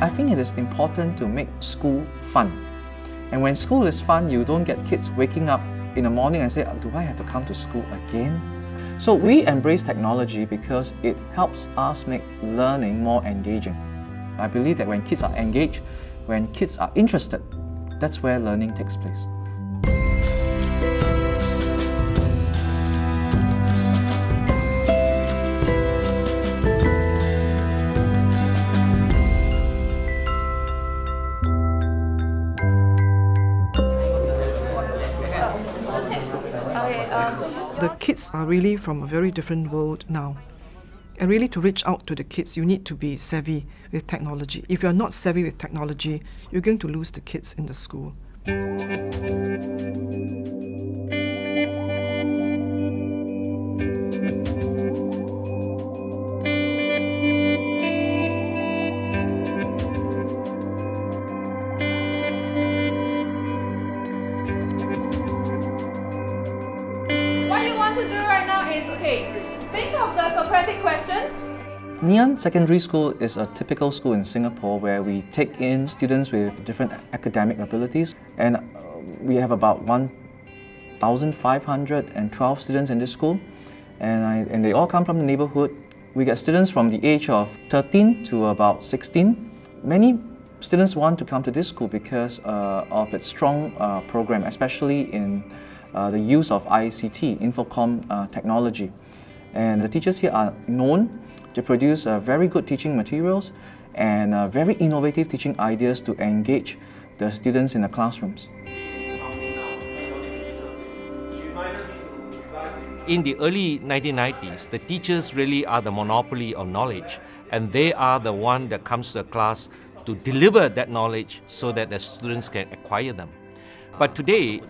I think it is important to make school fun. And when school is fun, you don't get kids waking up in the morning and say, oh, do I have to come to school again? So we embrace technology because it helps us make learning more engaging. I believe that when kids are engaged, when kids are interested, that's where learning takes place. Kids are really from a very different world now. And really, to reach out to the kids, you need to be savvy with technology. If you're not savvy with technology, you're going to lose the kids in the school. Okay, think of the Socratic questions. Ann Secondary School is a typical school in Singapore where we take in students with different academic abilities and uh, we have about 1,512 students in this school and, I, and they all come from the neighborhood. We get students from the age of 13 to about 16. Many students want to come to this school because uh, of its strong uh, program, especially in the use of ICT, Infocom uh, technology. And the teachers here are known to produce uh, very good teaching materials and uh, very innovative teaching ideas to engage the students in the classrooms. In the early 1990s, the teachers really are the monopoly of knowledge, and they are the one that comes to the class to deliver that knowledge so that the students can acquire them. But today,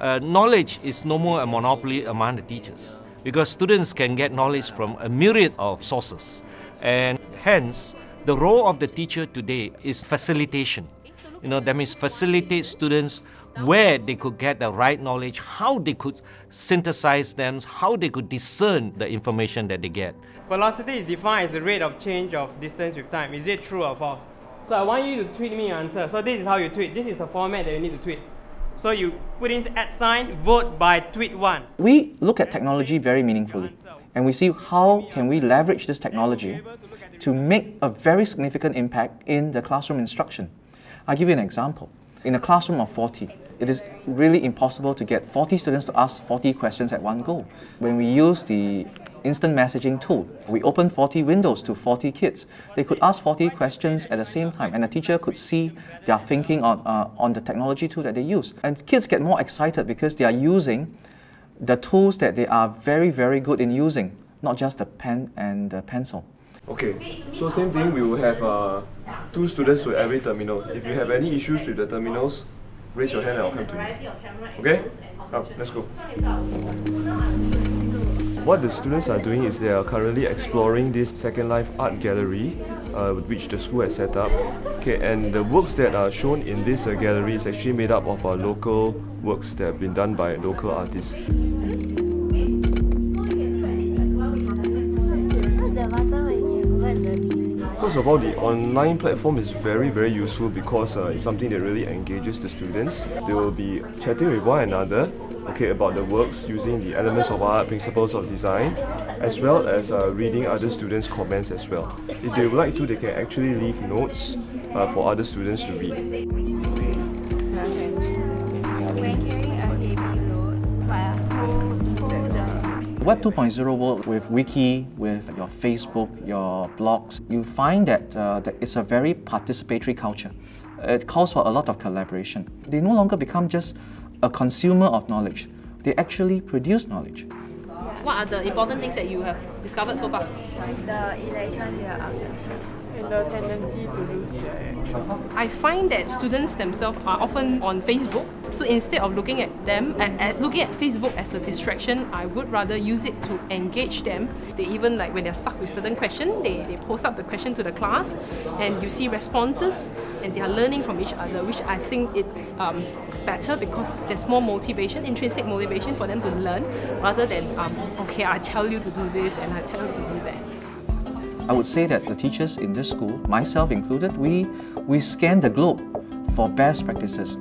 uh, knowledge is no more a monopoly among the teachers because students can get knowledge from a myriad of sources. And hence, the role of the teacher today is facilitation. You know, that means facilitate students where they could get the right knowledge, how they could synthesize them, how they could discern the information that they get. Velocity is defined as the rate of change of distance with time. Is it true or false? So I want you to tweet me your answer. So this is how you tweet. This is the format that you need to tweet. So you put in at sign, vote by tweet one. We look at technology very meaningfully and we see how can we leverage this technology to make a very significant impact in the classroom instruction. I'll give you an example. In a classroom of 40, it is really impossible to get 40 students to ask 40 questions at one go. When we use the instant messaging tool, we open 40 windows to 40 kids. They could ask 40 questions at the same time, and the teacher could see their thinking on, uh, on the technology tool that they use. And kids get more excited because they are using the tools that they are very, very good in using, not just the pen and the pencil. Okay, so same thing, we will have uh, two students to every terminal. If you have any issues with the terminals, raise your hand and I'll come to you. Okay? Come, let's go. What the students are doing is they are currently exploring this Second Life Art Gallery, uh, which the school has set up. Okay, and the works that are shown in this uh, gallery is actually made up of uh, local works that have been done by local artists. First of all, the online platform is very, very useful because uh, it's something that really engages the students. They will be chatting with one another okay, about the works using the elements of art, principles of design, as well as uh, reading other students' comments as well. If they would like to, they can actually leave notes uh, for other students to read. Web 2.0 world with Wiki, with your Facebook, your blogs, you find that, uh, that it's a very participatory culture. It calls for a lot of collaboration. They no longer become just a consumer of knowledge. They actually produce knowledge. What are the important things that you have discovered so far? the election here abduction. Tendency to lose their. I find that students themselves are often on Facebook. So instead of looking at them and, and looking at Facebook as a distraction, I would rather use it to engage them. They even like when they're stuck with certain question, they, they post up the question to the class and you see responses and they are learning from each other, which I think it's um, better because there's more motivation, intrinsic motivation for them to learn rather than um, okay, I tell you to do this and I tell you to do that. I would say that the teachers in this school, myself included, we, we scan the globe for best practices.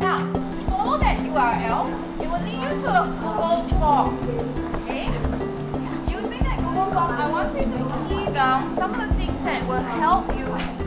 Now, follow URL, it will lead you to a Google form.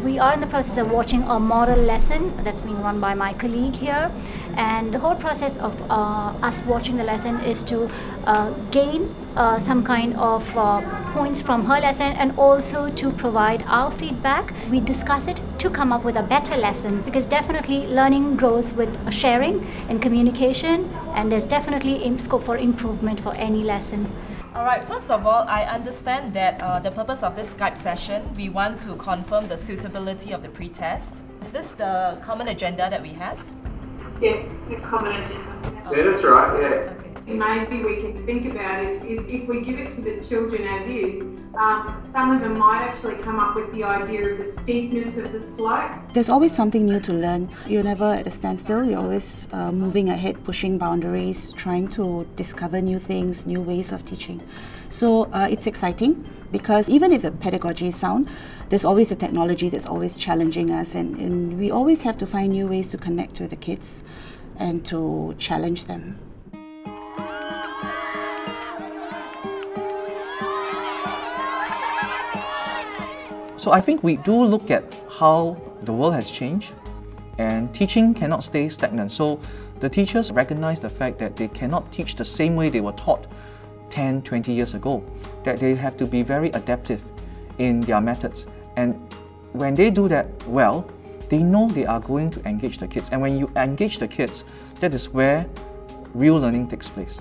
We are in the process of watching a model lesson that's being run by my colleague here. And the whole process of uh, us watching the lesson is to uh, gain uh, some kind of uh, points from her lesson and also to provide our feedback. We discuss it to come up with a better lesson because definitely learning grows with sharing and communication, and there's definitely scope for improvement for any lesson. Alright, first of all, I understand that uh, the purpose of this Skype session, we want to confirm the suitability of the pretest. Is this the common agenda that we have? Yes, the common agenda. Yeah, that's right, yeah. Okay. Maybe we can think about is, is if we give it to the children as is, um, some of them might actually come up with the idea of the steepness of the slope. There's always something new to learn. You're never at a standstill. You're always uh, moving ahead, pushing boundaries, trying to discover new things, new ways of teaching. So uh, it's exciting because even if the pedagogy is sound, there's always a technology that's always challenging us, and, and we always have to find new ways to connect with the kids and to challenge them. So I think we do look at how the world has changed and teaching cannot stay stagnant. So the teachers recognize the fact that they cannot teach the same way they were taught 10, 20 years ago, that they have to be very adaptive in their methods. And when they do that well, they know they are going to engage the kids. And when you engage the kids, that is where real learning takes place.